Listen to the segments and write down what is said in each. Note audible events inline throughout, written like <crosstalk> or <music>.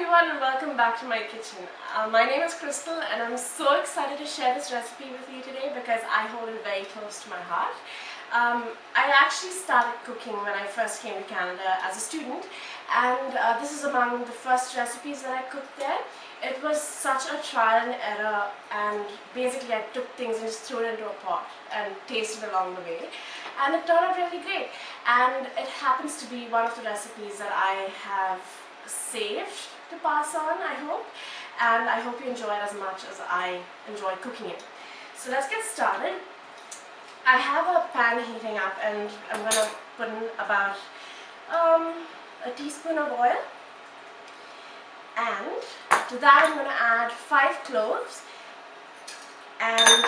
everyone and welcome back to my kitchen. Uh, my name is Crystle and I'm so excited to share this recipe with you today because I hold it very close to my heart. Um, I actually started cooking when I first came to Canada as a student and uh, this is among the first recipes that I cooked there. It was such a trial and error and basically I took things and just threw it into a pot and tasted along the way and it turned out really great and it happens to be one of the recipes that I have saved to pass on I hope and I hope you enjoy it as much as I enjoy cooking it. So let's get started. I have a pan heating up and I'm going to put in about um, a teaspoon of oil and to that I'm going to add 5 cloves and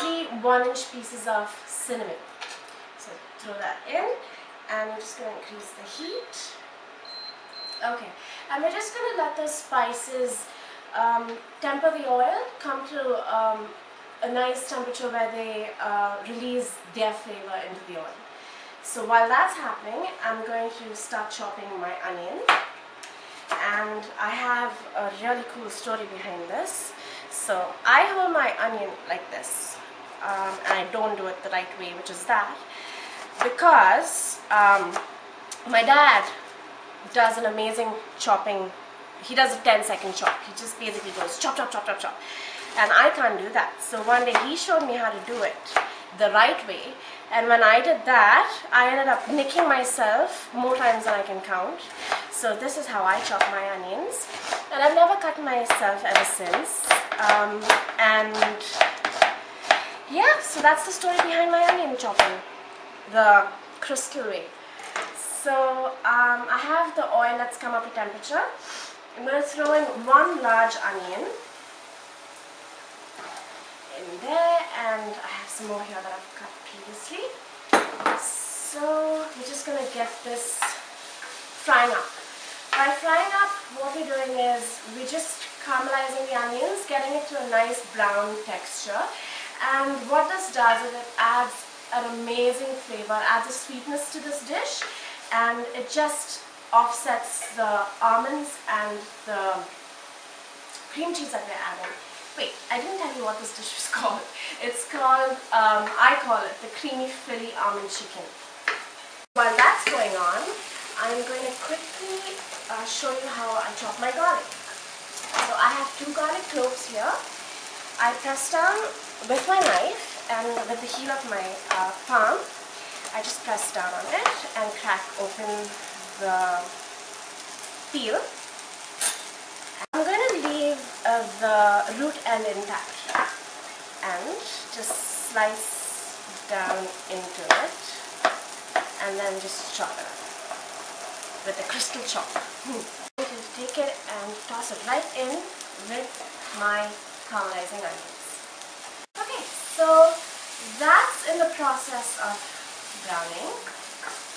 3 1 inch pieces of cinnamon. So throw that in and I'm just going to increase the heat. Okay, and we're just going to let the spices um, temper the oil, come to um, a nice temperature where they uh, release their flavor into the oil. So while that's happening, I'm going to start chopping my onion. And I have a really cool story behind this. So I hold my onion like this. Um, and I don't do it the right way, which is that. Because um, my dad does an amazing chopping. He does a 10 second chop. He just basically goes chop chop chop chop chop. And I can't do that. So one day he showed me how to do it the right way. And when I did that I ended up nicking myself more times than I can count. So this is how I chop my onions. And I've never cut myself ever since. Um, and yeah so that's the story behind my onion chopping. The crystal way so um, I have the oil that's come up to temperature. I'm going to throw in one large onion in there and I have some more here that I've cut previously. So we're just going to get this frying up. By frying up, what we're doing is we're just caramelizing the onions, getting it to a nice brown texture. And what this does is it adds an amazing flavor, adds a sweetness to this dish and it just offsets the almonds and the cream cheese that we're adding. Wait, I didn't tell you what this dish is <laughs> called. It's called, um, I call it the creamy Philly almond chicken. While that's going on, I'm going to quickly uh, show you how I chop my garlic. So I have two garlic cloves here. I press down with my knife and with the heel of my uh, palm I just press down on it and crack open the peel. I'm going to leave uh, the root end intact and just slice down into it and then just chop it with a crystal chop. I'm going to take it and toss it right in with my caramelizing onions. Okay, so that's in the process of browning.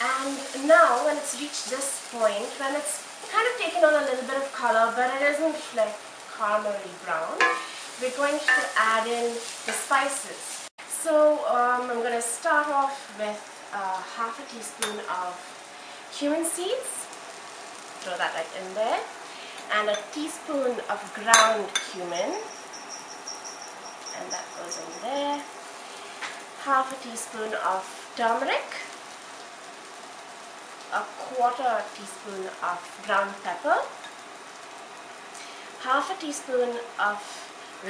And now when it's reached this point, when it's kind of taken on a little bit of color, but it isn't like caramelly brown, we're going to add in the spices. So um, I'm going to start off with uh, half a teaspoon of cumin seeds. Throw that right in there. And a teaspoon of ground cumin. And that goes in there. Half a teaspoon of turmeric, a quarter teaspoon of ground pepper, half a teaspoon of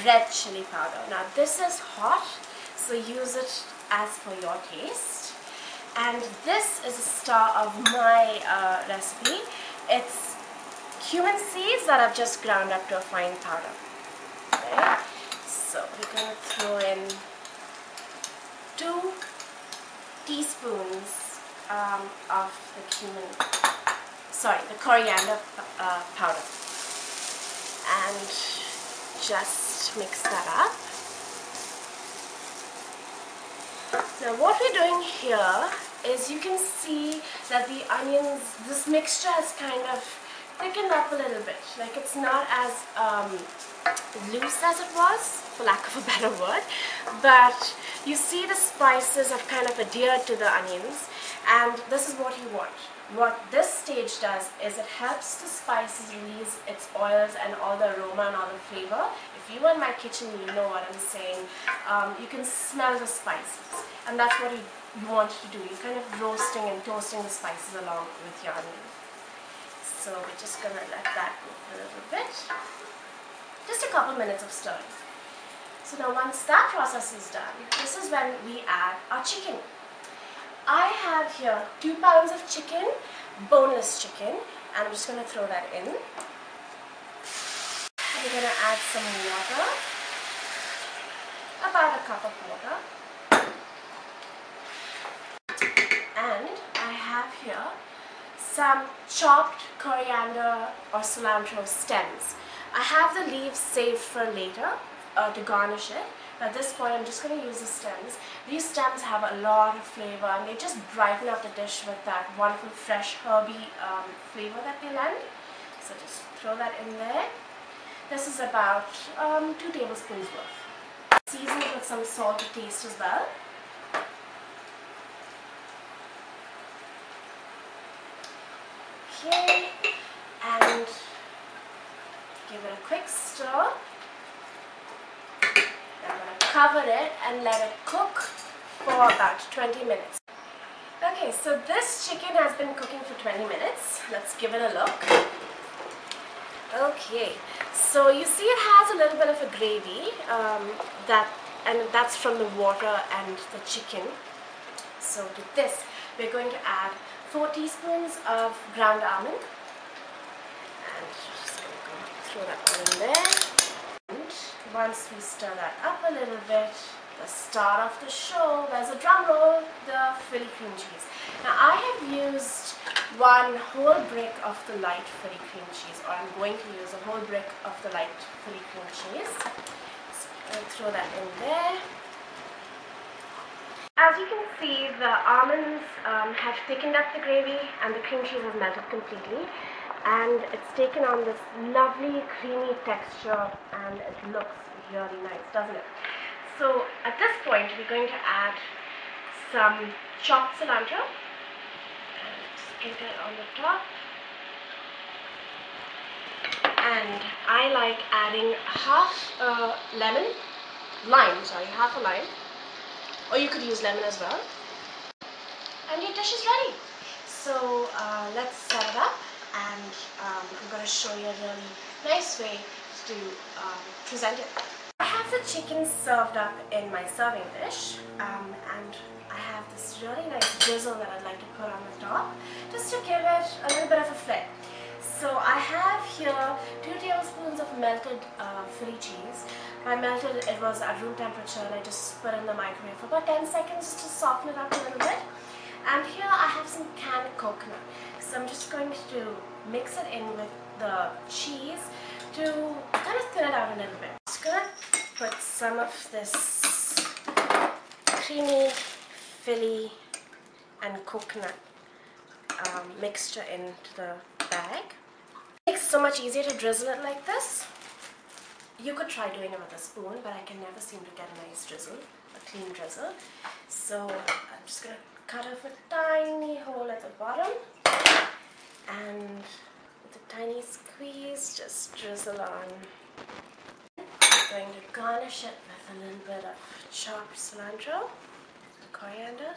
red chili powder. Now this is hot, so use it as per your taste. And this is a star of my uh, recipe. It's cumin seeds that I've just ground up to a fine powder. Okay? So we're going to throw in two teaspoons um, of the cumin, sorry, the coriander uh, powder. And just mix that up. Now what we're doing here is you can see that the onions, this mixture has kind of thickened up a little bit. Like it's not as um, loose as it was, for lack of a better word. But you see the spices have kind of adhered to the onions and this is what you want. what this stage does is it helps the spices release its oils and all the aroma and all the flavor. If you are in my kitchen, you know what I'm saying. Um, you can smell the spices and that's what you, want to do. You're kind of roasting and toasting the spices along with your onion. So we're just going to let that for a little bit. Just a couple minutes of stirring. So now once that process is done, this is when we add our chicken. I have here two pounds of chicken, boneless chicken, and I'm just going to throw that in. We're going to add some water, about a cup of water. And I have here some chopped coriander or cilantro stems. I have the leaves saved for later uh, to garnish it. But at this point I'm just going to use the stems. These stems have a lot of flavor and they just brighten up the dish with that wonderful fresh herby um, flavor that they lend. So just throw that in there. This is about um, 2 tablespoons worth. Season with some salt to taste as well. And give it a quick stir I'm going to cover it and let it cook for about 20 minutes. Okay, so this chicken has been cooking for 20 minutes. Let's give it a look. Okay, so you see it has a little bit of a gravy um, that and that's from the water and the chicken. So to this, we're going to add 4 teaspoons of ground almond. And just going to throw that one in there and once we stir that up a little bit, the start of the show, there's a drum roll, the Philly cream cheese. Now I have used one whole brick of the light Philly cream cheese, or I'm going to use a whole brick of the light Philly cream cheese. So I'll throw that in there. As you can see, the almonds um, have thickened up the gravy and the cream cheese has melted completely. And it's taken on this lovely creamy texture and it looks really nice doesn't it? So at this point we're going to add some chopped cilantro. And sprinkle it on the top. And I like adding half a lemon lime sorry half a lime or you could use lemon as well and your dish is ready so uh, let's set it up and um, I'm going to show you a really nice way to um, present it. I have the chicken served up in my serving dish um, and I have this really nice drizzle that I'd like to put on the top just to give it a little bit of a flair. So I have here 2 tablespoons of melted uh, Philly cheese. I melted it was at room temperature and I just put in the microwave for about 10 seconds just to soften it up a little bit. And here I have some canned coconut. So I'm just going to mix it in with the cheese to kind of thin it out a little bit. Just gonna put some of this creamy Philly and coconut um, mixture into the bag. It makes it so much easier to drizzle it like this. You could try doing it with a spoon, but I can never seem to get a nice drizzle, a clean drizzle. So I'm just gonna cut off a tiny hole at the bottom and with a tiny squeeze just drizzle on. I'm going to garnish it with a little bit of chopped cilantro, coriander.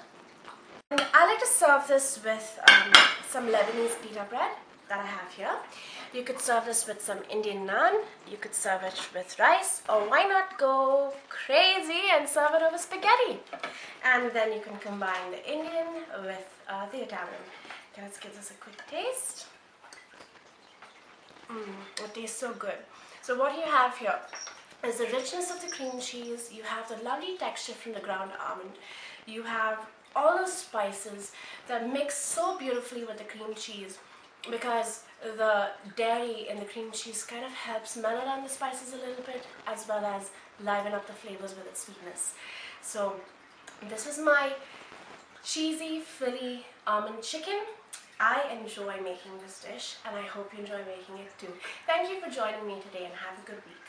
And I like to serve this with um, some Lebanese pita bread that I have here. You could serve this with some Indian naan, you could serve it with rice, or why not go crazy and serve it over spaghetti? And then you can combine the Indian with uh, the Italian. Okay, let's give this a quick taste. Mmm, it tastes so good. So what you have here is the richness of the cream cheese, you have the lovely texture from the ground almond, you have all those spices that mix so beautifully with the cream cheese because the dairy in the cream cheese kind of helps mellow down the spices a little bit as well as liven up the flavors with its sweetness. So this is my cheesy Philly almond chicken. I enjoy making this dish and I hope you enjoy making it too. Thank you for joining me today and have a good week.